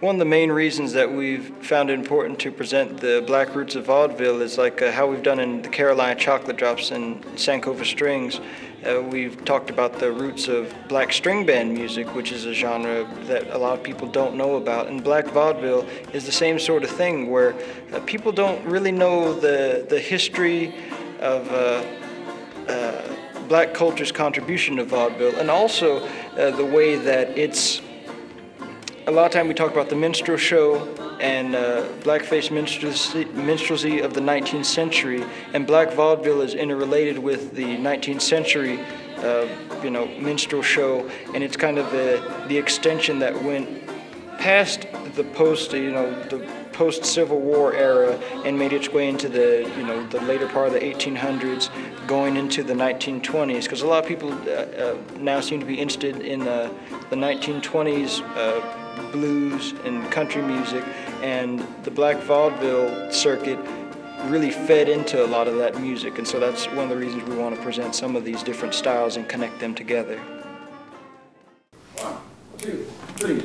One of the main reasons that we've found it important to present the black roots of vaudeville is like uh, how we've done in the Carolina Chocolate Drops and Sankofa Strings. Uh, we've talked about the roots of black string band music, which is a genre that a lot of people don't know about. And black vaudeville is the same sort of thing where uh, people don't really know the, the history of uh, uh, black culture's contribution to vaudeville and also uh, the way that it's a lot of time we talk about the minstrel show and uh, blackface minstrelsy, minstrelsy of the 19th century, and black vaudeville is interrelated with the 19th century, uh, you know, minstrel show, and it's kind of the, the extension that went past the post, you know, the post-Civil War era and made its way into the, you know, the later part of the 1800s, going into the 1920s. Because a lot of people uh, uh, now seem to be interested in the, the 1920s uh, blues and country music, and the black vaudeville circuit really fed into a lot of that music. And so that's one of the reasons we want to present some of these different styles and connect them together. One, two, three.